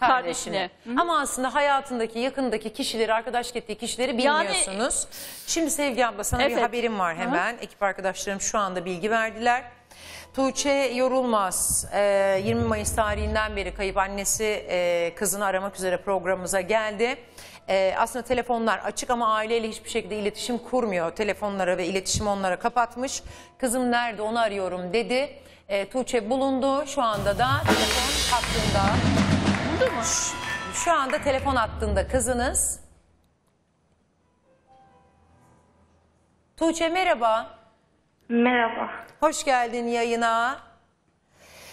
kardeşine. Kardeşine. Ama aslında hayatındaki, yakındaki kişileri, arkadaşlık ettiği kişileri Yani- bilmiyorsunuz. Şimdi Sevgi abla sana bir Evet. haberim var hemen. Ekip arkadaşlarım şu anda bilgi verdiler. Tuğçe Yorulmaz e, 20 Mayıs tarihinden beri kayıp annesi e, kızını aramak üzere programımıza geldi. E, aslında telefonlar açık ama aileyle hiçbir şekilde iletişim kurmuyor. Telefonları ve iletişim onlara kapatmış. Kızım nerede onu arıyorum dedi. E, Tuğçe bulundu. Şu anda da telefon hattında. Şu anda telefon hattında kızınız. Tuğçe merhaba. Merhaba. Hoş geldin yayına.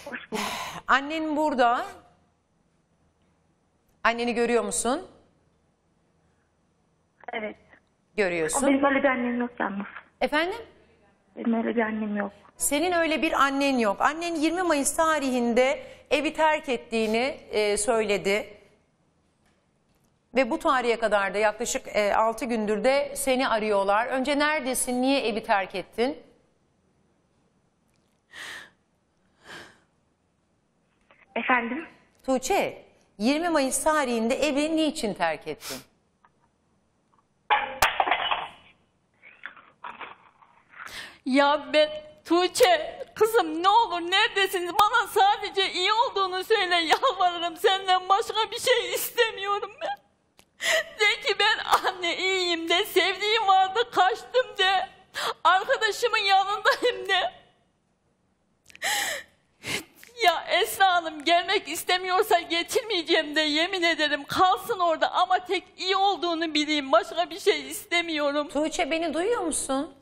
Hoş bulduk. Annen burada. Anneni görüyor musun? Evet. Görüyorsun. Benim öyle bir annem yok yalnız. Efendim? Benim öyle bir annem yok. Senin öyle bir annen yok. Annen 20 Mayıs tarihinde evi terk ettiğini e, söyledi. Ve bu tarihe kadar da yaklaşık 6 gündür de seni arıyorlar. Önce neredesin? Niye evi terk ettin? Efendim? Tuğçe, 20 Mayıs tarihinde evi niçin terk ettin? Ya ben Tuğçe kızım ne olur neredesiniz? Bana sadece iyi olduğunu söyle yalvarırım. Senden başka bir şey istemiyorum ben. De ki ben anne iyiyim de sevdiğim vardı kaçtım de. Arkadaşımın yanındayım de. Ya Esra Hanım gelmek istemiyorsa getirmeyeceğim de yemin ederim kalsın orada ama tek iyi olduğunu bileyim başka bir şey istemiyorum. Tuğçe beni duyuyor musun?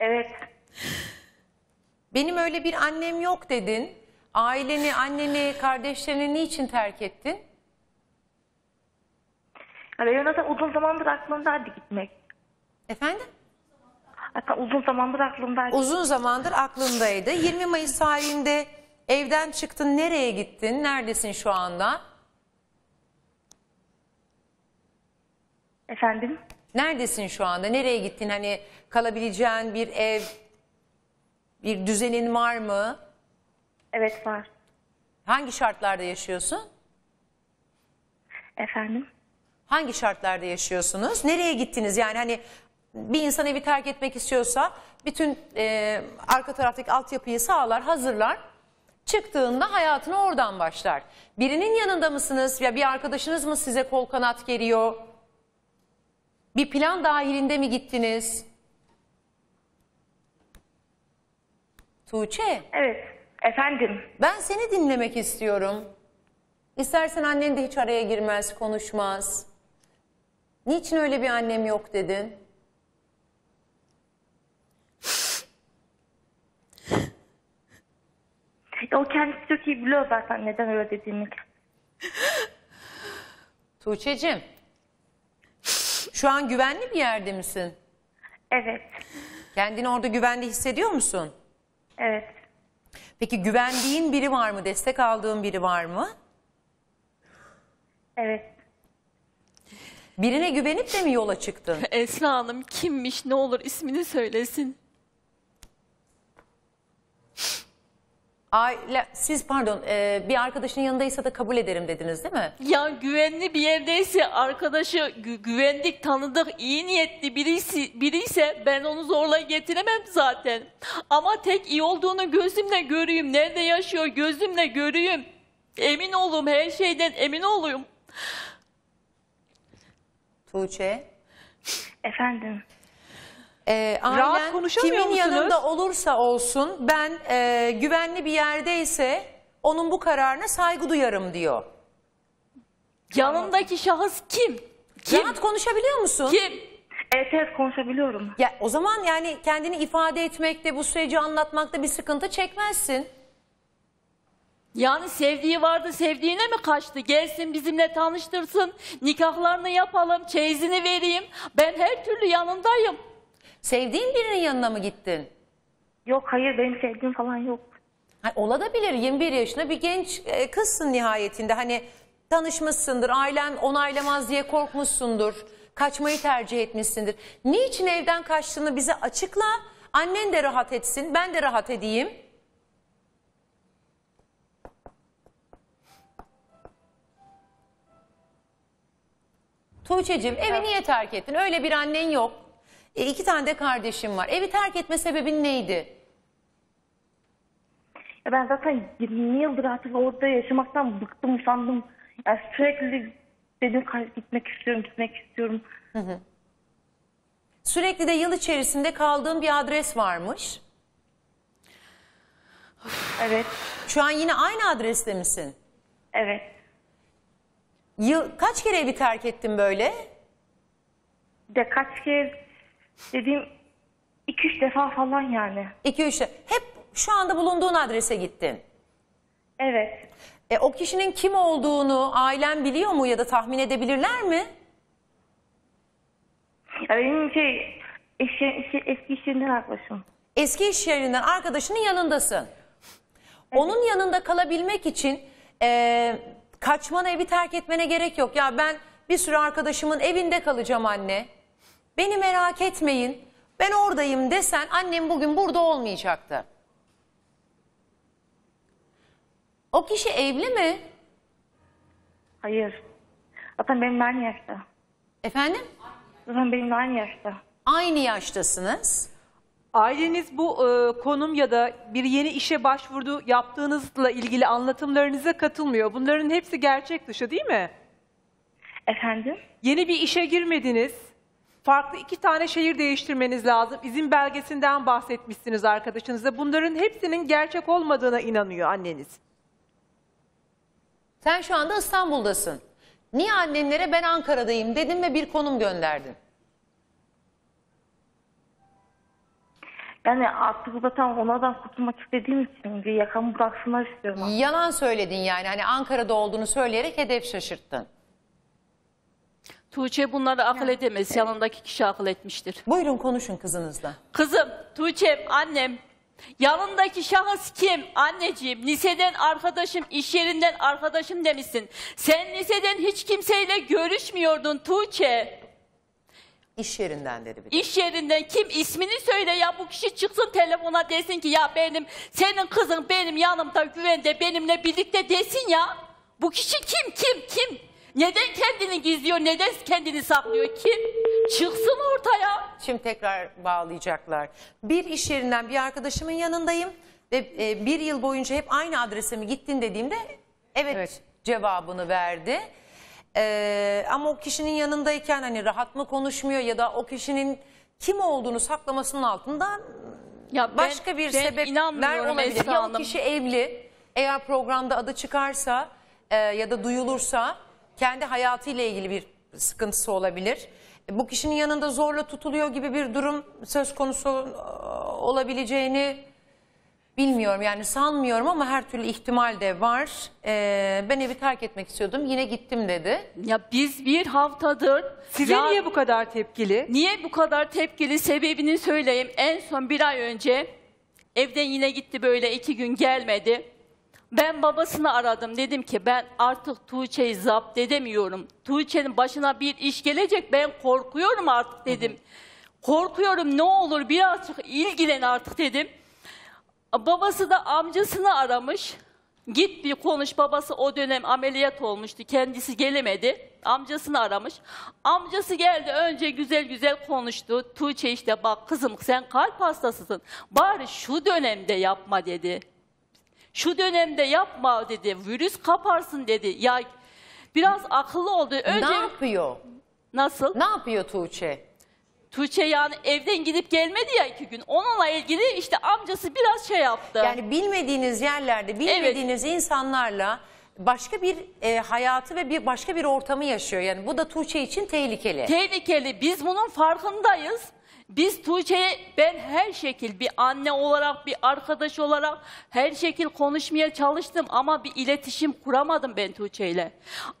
Evet. Benim öyle bir annem yok dedin. Aileni, anneni, kardeşlerini niçin terk ettin? Benim zaten uzun zamandır aklımdaydı gitmek. Efendim? Hatta uzun zamandır aklımdaydı. Uzun zamandır aklındaydı. 20 Mayıs tarihinde evden çıktın. Nereye gittin? Neredesin şu anda? Efendim? Neredesin şu anda? Nereye gittin? Hani kalabileceğin bir ev, bir düzenin var mı? Evet var. Hangi şartlarda yaşıyorsun? Efendim? Hangi şartlarda yaşıyorsunuz? Nereye gittiniz? Yani hani bir insan evi terk etmek istiyorsa bütün e, arka taraftaki altyapıyı sağlar, hazırlar. Çıktığında hayatına oradan başlar. Birinin yanında mısınız? Ya bir arkadaşınız mı size kol kanat geriyor? Bir plan dahilinde mi gittiniz? Tuğçe, Evet. Efendim? ben seni dinlemek istiyorum. İstersen annen de hiç araya girmez, konuşmaz. Niçin öyle bir annem yok dedin? O kendisi çok iyi biliyor zaten neden öyle dediğimi. Tuğçe'cim, şu an güvenli bir yerde misin? Evet. Kendini orada güvende hissediyor musun? Evet. Peki güvendiğin biri var mı? Destek aldığın biri var mı? Evet. Birine güvenip de mi yola çıktın? Esra Hanım kimmiş ne olur ismini söylesin. Aile, siz pardon, e, bir arkadaşın yanındaysa da kabul ederim dediniz değil mi? Ya güvenli bir yerdeyse arkadaşı gü- güvendik tanıdık iyi niyetli birisi biriyse ben onu zorla getiremem zaten. Ama tek iyi olduğunu gözümle göreyim. Nerede yaşıyor gözümle göreyim. Emin olum her şeyden emin olayım. Tuğçe. Efendim? E, Rahat ailen konuşamıyor kimin musunuz? yanında olursa olsun ben e, güvenli bir yerdeyse onun bu kararına saygı duyarım diyor. Yanındaki şahıs kim? Kim? Rahat konuşabiliyor musun? Kim? Evet evet konuşabiliyorum. Ya o zaman yani kendini ifade etmekte, bu süreci anlatmakta bir sıkıntı çekmezsin. Yani sevdiği vardı sevdiğine mi kaçtı? Gelsin bizimle tanıştırsın. Nikahlarını yapalım. Çeyizini vereyim. Ben her türlü yanındayım. Sevdiğin birinin yanına mı gittin? Yok hayır benim sevdiğim falan yok. Ha, olabilir 21 yaşında bir genç e, kızsın nihayetinde. Hani tanışmışsındır, ailen onaylamaz diye korkmuşsundur. Kaçmayı tercih etmişsindir. Niçin evden kaçtığını bize açıkla. Annen de rahat etsin, ben de rahat edeyim. Tuğçe'cim evi niye terk ettin? Öyle bir annen yok. E, iki tane de kardeşim var. Evi terk etme sebebin neydi? Ya ben zaten 20 yıldır artık orada yaşamaktan bıktım sandım. Ya sürekli dedim "Kay- gitmek istiyorum, gitmek istiyorum. Sürekli de yıl içerisinde kaldığın bir adres varmış. Evet, Şu an yine aynı adreste misin? evet. Yıl, kaç kere evi terk ettin böyle? De kaç kez dediğim 2-3 defa falan yani. İki üç. Hep şu anda bulunduğun adrese gittin. Evet. E, o kişinin kim olduğunu ailen biliyor mu ya da tahmin edebilirler mi? Ya benim şey, eşi, eşi- eski iş yerinden arkadaşım. Eski iş yerinden arkadaşının yanındasın. Onun yanında kalabilmek için e, kaçmana evi terk etmene gerek yok. Ya ben bir sürü arkadaşımın evinde kalacağım anne. Beni merak etmeyin. Ben oradayım desen annem bugün burada olmayacaktı. O kişi evli mi? Hayır. Zaten benimle aynı yaşta. Efendim? Zaten benimle aynı yaşta. Aynı yaştasınız. Aileniz bu e, konum ya da bir yeni işe başvurdu yaptığınızla ilgili anlatımlarınıza katılmıyor. Bunların hepsi gerçek dışı değil mi? Efendim? Yeni bir işe girmediniz. Farklı iki tane şehir değiştirmeniz lazım. İzin belgesinden bahsetmişsiniz arkadaşınıza. Bunların hepsinin gerçek olmadığına inanıyor anneniz. Sen şu anda İstanbul'dasın. Niye annenlere ben Ankara'dayım dedim ve bir konum gönderdin? Yani artık zaten onlardan kurtulmak istediğim için bir yakamı bıraksınlar istiyorum. Yalan söyledin yani hani Ankara'da olduğunu söyleyerek hedef şaşırttın. Tuğçe bunları akıl edemez. Yanındaki kişi akıl etmiştir. Buyurun konuşun kızınızla. Kızım, Tuğçe'm, annem. Yanındaki şahıs kim? Anneciğim, liseden arkadaşım, iş yerinden arkadaşım demişsin. Sen liseden hiç kimseyle görüşmüyordun Tuğçe. İş yerinden dedi bir de. İş yerinden kim ismini söyle ya bu kişi çıksın telefona desin ki ya benim senin kızın benim yanımda güvende benimle birlikte desin ya. Bu kişi kim kim kim? Neden kendini gizliyor neden kendini saklıyor kim? Çıksın ortaya. Şimdi tekrar bağlayacaklar. Bir iş yerinden bir arkadaşımın yanındayım ve e, bir yıl boyunca hep aynı adrese mi gittin dediğimde evet, Evet. cevabını verdi. Ee, ama o kişinin yanındayken hani rahat mı konuşmuyor ya da o kişinin kim olduğunu saklamasının altında Ya ben- başka bir ben sebepler inanmıyorum olabilir. Esra Ya o Hanım. kişi evli eğer programda adı çıkarsa e, ya da duyulursa kendi hayatıyla ilgili bir sıkıntısı olabilir. E, bu kişinin yanında zorla tutuluyor gibi bir durum söz konusu e, olabileceğini bilmiyorum. Yani sanmıyorum ama her türlü ihtimal de var. E, ben evi terk etmek istiyordum yine gittim dedi. Ya biz bir haftadır Size ya- niye bu kadar tepkili? Niye bu kadar tepkili sebebini söyleyeyim. En son bir ay önce evden yine gitti böyle iki gün gelmedi. Ben babasını aradım. Dedim ki ben artık Tuğçe'yi zapt edemiyorum. Tuğçe'nin başına bir iş gelecek. Ben korkuyorum artık dedim. Korkuyorum ne olur birazcık ilgilen artık dedim. Babası da amcasını aramış. Git bir konuş babası o dönem ameliyat olmuştu. Kendisi gelemedi. Amcasını aramış. Amcası geldi önce güzel güzel konuştu. Tuğçe işte bak kızım sen kalp hastasısın. Bari şu dönemde yapma dedi. Şu dönemde yapma dedi. Virüs kaparsın dedi. Ya biraz akıllı oldu. Önce Ne yapıyor? nasıl? Ne yapıyor Tuğçe? Tuğçe yani evden gidip gelmedi ya iki gün. Onunla ilgili işte amcası biraz şey yaptı. Yani bilmediğiniz yerlerde, bilmediğiniz insanlarla başka bir e, hayatı ve bir başka bir ortamı yaşıyor. Yani bu da Tuğçe için tehlikeli. tehlikeli. Biz bunun farkındayız. Biz Tuğçe'ye ben her şekil bir anne olarak, bir arkadaş olarak her şekil konuşmaya çalıştım ama bir iletişim kuramadım ben Tuğçe'yle.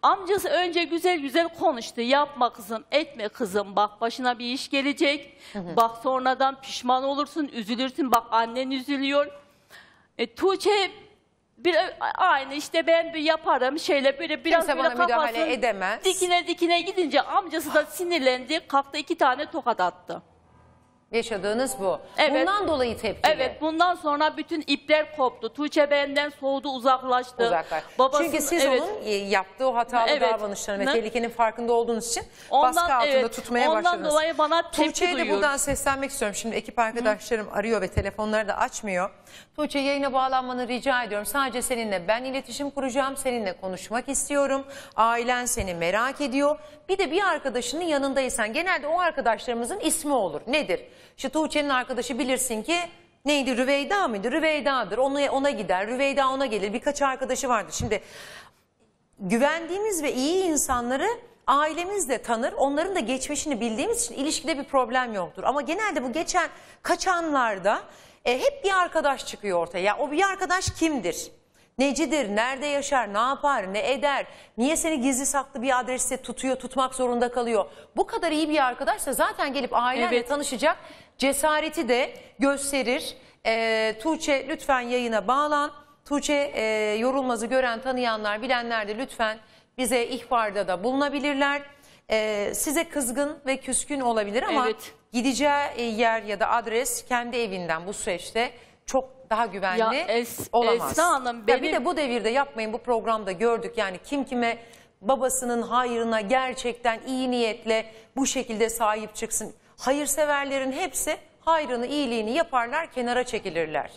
Amcası önce güzel güzel konuştu. Yapma kızım, etme kızım. Bak başına bir iş gelecek. Bak sonradan pişman olursun, üzülürsün. Bak annen üzülüyor. E, Tuğçe bir aynı işte ben bir yaparım şeyle böyle biraz Kimse böyle kafasını edemez. Dikine dikine gidince amcası da sinirlendi. Kalktı iki tane tokat attı. Yaşadığınız bu. Evet. Bundan dolayı tepkili. Evet bundan sonra bütün ipler koptu. Tuğçe benden soğudu uzaklaştı. Uzaklar. Babasının- Çünkü siz evet. onun e, yaptığı o hatalı Evet. davranışların ve tehlikenin farkında olduğunuz için Ondan- baskı altında evet, tutmaya ondan başladınız. dolayı bana tepki Tuğçe'ye de buradan seslenmek istiyorum. Şimdi ekip arkadaşlarım arıyor ve telefonları da açmıyor. Tuğçe yayına bağlanmanı rica ediyorum. Sadece seninle ben iletişim kuracağım. Seninle konuşmak istiyorum. Ailen seni merak ediyor. Bir de bir arkadaşının yanındaysan genelde o arkadaşlarımızın ismi olur. Nedir? İşte Tuğçe'nin arkadaşı bilirsin ki neydi Rüveyda mıydı? Rüveyda'dır. Ona, ona gider. Rüveyda ona gelir. Birkaç arkadaşı vardır. Şimdi güvendiğimiz ve iyi insanları ailemiz de tanır. Onların da geçmişini bildiğimiz için ilişkide bir problem yoktur. Ama genelde bu geçen kaçanlarda e, hep bir arkadaş çıkıyor ortaya. Ya o bir arkadaş kimdir? Necidir? Nerede yaşar? Ne yapar? Ne eder? Niye seni gizli saklı bir adreste tutuyor, tutmak zorunda kalıyor? Bu kadar iyi bir arkadaşsa zaten gelip ailenle Evet. tanışacak cesareti de gösterir. E, Tuğçe lütfen yayına bağlan. Tuğçe e, yorulmazı gören, tanıyanlar, bilenler de lütfen bize ihbarda da bulunabilirler. E, size kızgın ve küskün olabilir ama Evet. gideceği yer ya da adres kendi evinden bu süreçte çok daha güvenli Ya Es- olamaz. Esra Hanım, Ya benim- bir de bu devirde yapmayın bu programda gördük yani kim kime babasının hayrına gerçekten iyi niyetle bu şekilde sahip çıksın. Hayırseverlerin hepsi hayrını iyiliğini yaparlar kenara çekilirler.